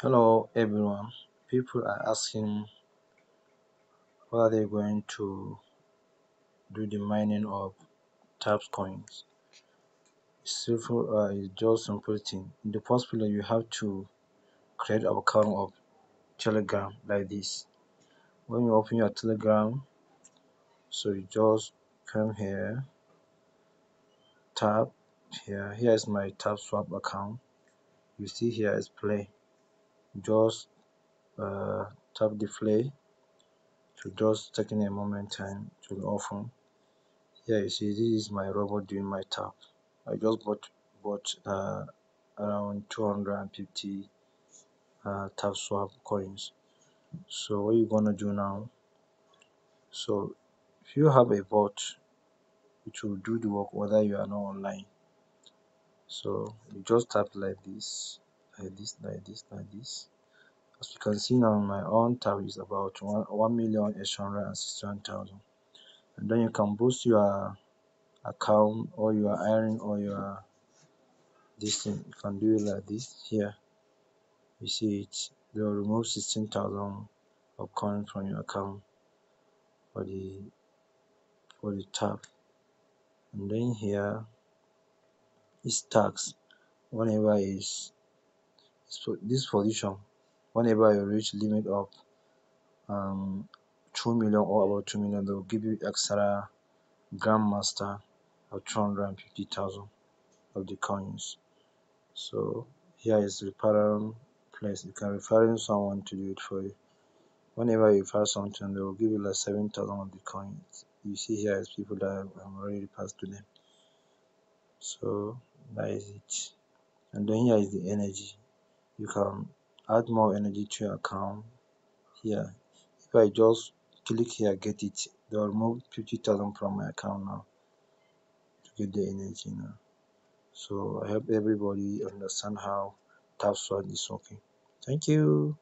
hello everyone. People are asking how are they going to do the mining of taps coins. Simple uh, it's just simple thing. In the first place you have to create an account of telegram like this. When you open your telegram so you just come here tap here. Here is my tap swap account. You see here is play just uh, tap the play to just taking a moment time to open. Here you see this is my robot doing my tap. I just bought bought uh, around 250 uh, tap swap coins. So what you're gonna do now? So if you have a bot it will do the work whether you are not online. So you just tap like this like this like this like this. As you can see now my own tab is about one and then you can boost your account or your hiring or your this thing. You can do it like this here. You see it they will remove 16,000 of coin from your account for the for the tap. And then here is tax. Whenever is this position whenever you reach limit of um 2 million or about 2 million they will give you extra grandmaster of 250,000 of the coins. So here is the referral place. You can refer someone to do it for you. Whenever you refer something they will give you like 7,000 of the coins. You see here is people that have already passed to them. So that is it. And then here is the energy you can add more energy to your account here. If i just click here get it. They'll remove 50,000 from my account now to get the energy now. So i hope everybody understand how tap swap is working. Thank you